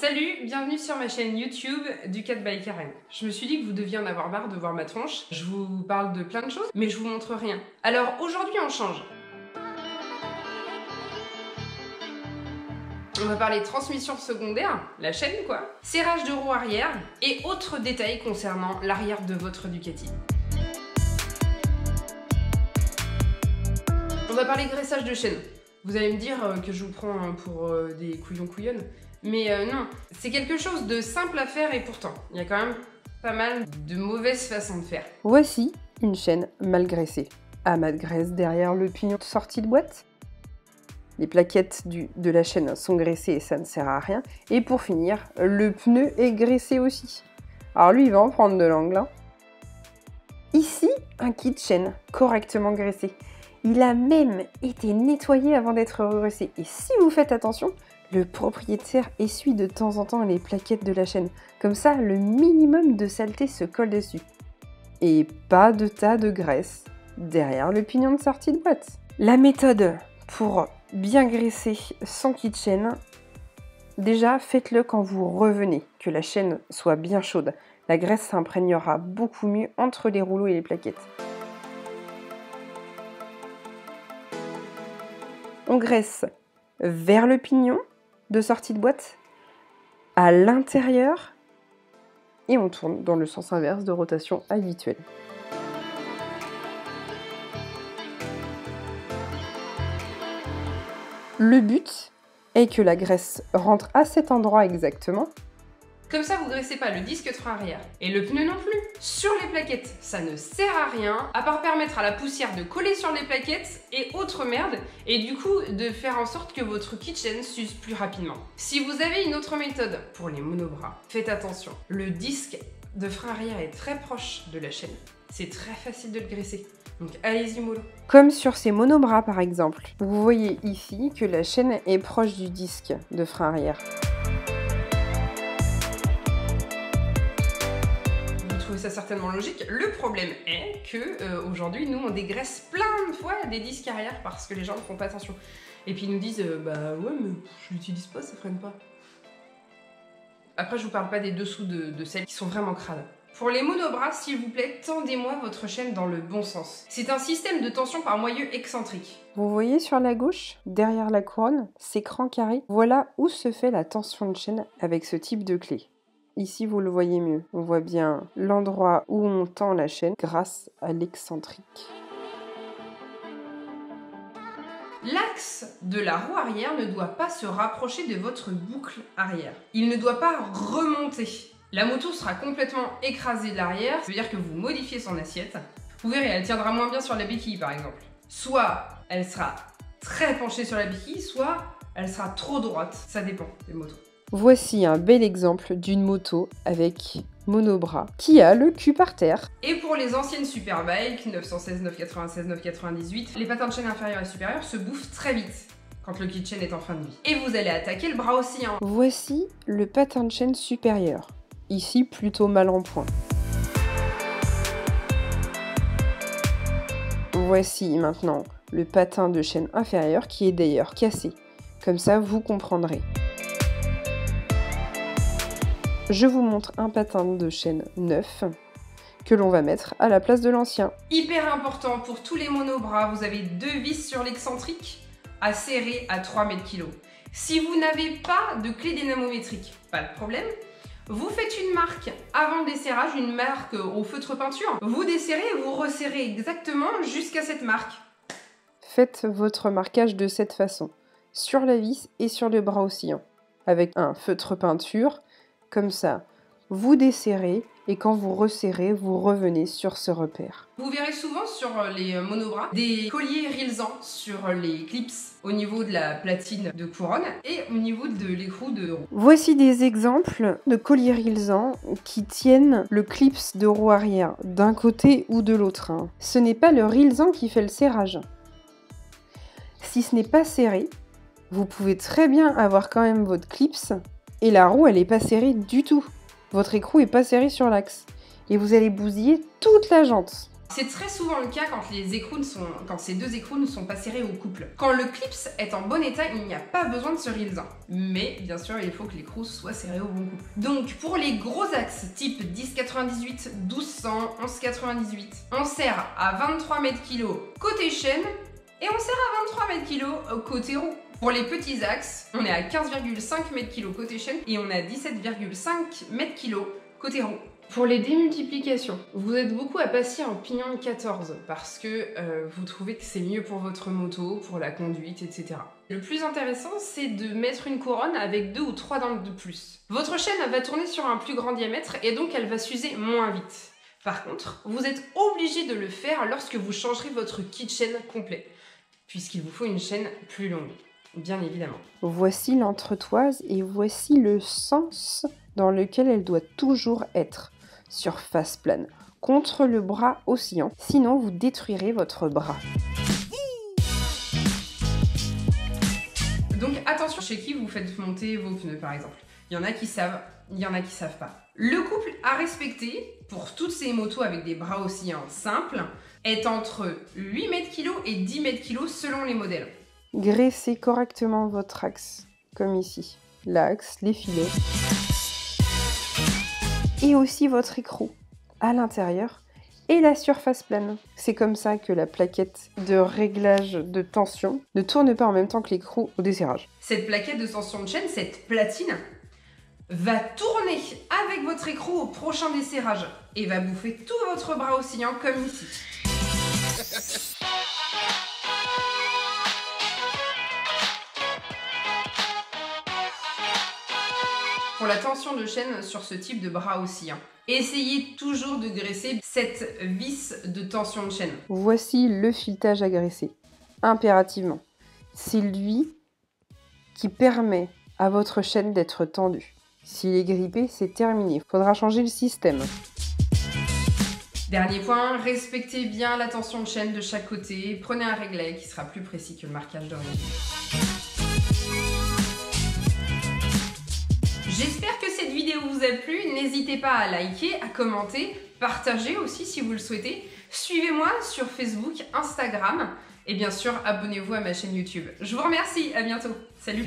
Salut, bienvenue sur ma chaîne YouTube Ducat by Karen. Je me suis dit que vous deviez en avoir marre de voir ma tronche. Je vous parle de plein de choses, mais je vous montre rien. Alors aujourd'hui on change. On va parler transmission secondaire, la chaîne quoi, serrage de roue arrière et autres détails concernant l'arrière de votre Ducati. On va parler graissage de chaîne. Vous allez me dire euh, que je vous prends pour euh, des couillons couillonnes, mais euh, non, c'est quelque chose de simple à faire et pourtant, il y a quand même pas mal de mauvaises façons de faire. Voici une chaîne mal graissée. Amas de graisse derrière le pignon de sortie de boîte. Les plaquettes de la chaîne sont graissées et ça ne sert à rien. Et pour finir, le pneu est graissé aussi. Alors lui, il va en prendre de l'angle. Hein. Ici, un kit chaîne correctement graissé. Il a même été nettoyé avant d'être regraissé. Et si vous faites attention, le propriétaire essuie de temps en temps les plaquettes de la chaîne. Comme ça, le minimum de saleté se colle dessus. Et pas de tas de graisse derrière le pignon de sortie de boîte. La méthode pour bien graisser son kit chaîne, déjà faites-le quand vous revenez, que la chaîne soit bien chaude. La graisse s'imprégnera beaucoup mieux entre les rouleaux et les plaquettes. On graisse vers le pignon de sortie de boîte à l'intérieur et on tourne dans le sens inverse de rotation habituelle. Le but est que la graisse rentre à cet endroit exactement comme ça, vous graissez pas le disque train arrière et le pneu non plus. Sur les plaquettes, ça ne sert à rien, à part permettre à la poussière de coller sur les plaquettes et autre merde, et du coup de faire en sorte que votre kitchen s'use plus rapidement. Si vous avez une autre méthode pour les monobras, faites attention. Le disque de frein arrière est très proche de la chaîne. C'est très facile de le graisser. Donc allez-y mollo. Comme sur ces monobras par exemple. Vous voyez ici que la chaîne est proche du disque de frein arrière. Ça certainement logique. Le problème est que euh, aujourd'hui, nous, on dégraisse plein de fois des disques arrière parce que les gens ne font pas attention. Et puis ils nous disent, euh, bah ouais, mais je l'utilise pas, ça freine pas. Après, je vous parle pas des dessous de, celles qui sont vraiment crades. Pour les monobras, s'il vous plaît, tendez-moi votre chaîne dans le bon sens. C'est un système de tension par moyeu excentrique. Vous voyez sur la gauche, derrière la couronne, ces crans carrés, voilà où se fait la tension de chaîne avec ce type de clé. Ici, vous le voyez mieux. On voit bien l'endroit où on tend la chaîne grâce à l'excentrique. L'axe de la roue arrière ne doit pas se rapprocher de votre boucle arrière. Il ne doit pas remonter. La moto sera complètement écrasée de l'arrière, ça veut dire que vous modifiez son assiette. Vous verrez, elle tiendra moins bien sur la béquille par exemple. Soit elle sera très penchée sur la béquille, soit elle sera trop droite. Ça dépend des motos. Voici un bel exemple d'une moto avec monobras qui a le cul par terre. Et pour les anciennes Superbike, 916, 996, 998, les patins de chaîne inférieurs et supérieurs se bouffent très vite quand le kit de chaîne est en fin de vie. Et vous allez attaquer le bras aussi. Hein. Voici le patin de chaîne supérieur, ici plutôt mal en point. Voici maintenant le patin de chaîne inférieur qui est d'ailleurs cassé. Comme ça, vous comprendrez je vous montre un patin de chaîne neuf que l'on va mettre à la place de l'ancien. Hyper important pour tous les monobras, vous avez deux vis sur l'excentrique à serrer à 3 mètres kg. Si vous n'avez pas de clé dynamométrique, pas de problème. Vous faites une marque avant le desserrage, une marque au feutre peinture. Vous desserrez et vous resserrez exactement jusqu'à cette marque. Faites votre marquage de cette façon, sur la vis et sur le bras oscillant, avec un feutre peinture comme ça. Vous desserrez et quand vous resserrez, vous revenez sur ce repère. Vous verrez souvent sur les monobras des colliers rilsants sur les clips au niveau de la platine de couronne et au niveau de l'écrou de roue. Voici des exemples de colliers rilsants qui tiennent le clips de roue arrière d'un côté ou de l'autre. Hein. Ce n'est pas le rilsant qui fait le serrage. Si ce n'est pas serré, vous pouvez très bien avoir quand même votre clips et la roue, elle n'est pas serrée du tout. Votre écrou est pas serré sur l'axe. Et vous allez bousiller toute la jante. C'est très souvent le cas quand, les écrous sont, quand ces deux écrous ne sont pas serrés au couple. Quand le clips est en bon état, il n'y a pas besoin de ce rilzin. Mais bien sûr, il faut que l'écrou soit serré au bon couple. Donc pour les gros axes type 1098, 1200, 1198, on serre à 23 mètres kg côté chaîne et on serre à 23 mètres kg côté roue. Pour les petits axes, on est à 15,5 mètres kg côté chaîne et on à 17,5 mètres kg côté roue. Pour les démultiplications, vous êtes beaucoup à passer en pignon 14 parce que euh, vous trouvez que c'est mieux pour votre moto, pour la conduite, etc. Le plus intéressant, c'est de mettre une couronne avec deux ou trois dents de plus. Votre chaîne va tourner sur un plus grand diamètre et donc elle va s'user moins vite. Par contre, vous êtes obligé de le faire lorsque vous changerez votre kit chaîne complet, puisqu'il vous faut une chaîne plus longue, bien évidemment. Voici l'entretoise et voici le sens dans lequel elle doit toujours être sur face plane, contre le bras oscillant, sinon vous détruirez votre bras. Donc attention chez qui vous faites monter vos pneus par exemple? Il y en a qui savent, il y en a qui savent pas. Le couple à respecter pour toutes ces motos avec des bras oscillants simples est entre 8 mètres kg et 10 mètres kg selon les modèles. Graissez correctement votre axe, comme ici. L'axe, les filets et aussi votre écrou à l'intérieur et la surface plane. C'est comme ça que la plaquette de réglage de tension ne tourne pas en même temps que l'écrou au desserrage. Cette plaquette de tension de chaîne, cette platine, va tourner avec votre écrou au prochain desserrage et va bouffer tout votre bras oscillant comme ici. Pour la tension de chaîne sur ce type de bras oscillant. Essayez toujours de graisser cette vis de tension de chaîne. Voici le filetage à graisser. Impérativement. C'est lui qui permet à votre chaîne d'être tendue. S'il est grippé, c'est terminé. Il faudra changer le système. Dernier point, respectez bien la tension de chaîne de chaque côté. Prenez un réglet qui sera plus précis que le marquage d'origine. J'espère que cette vidéo vous a plu. N'hésitez pas à liker, à commenter, partager aussi si vous le souhaitez. Suivez-moi sur Facebook, Instagram et bien sûr abonnez-vous à ma chaîne YouTube. Je vous remercie, à bientôt. Salut